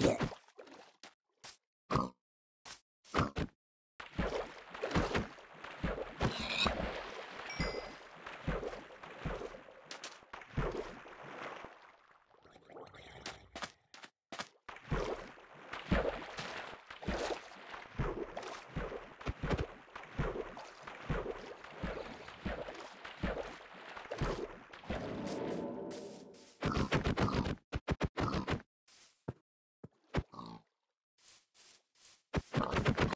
Yeah.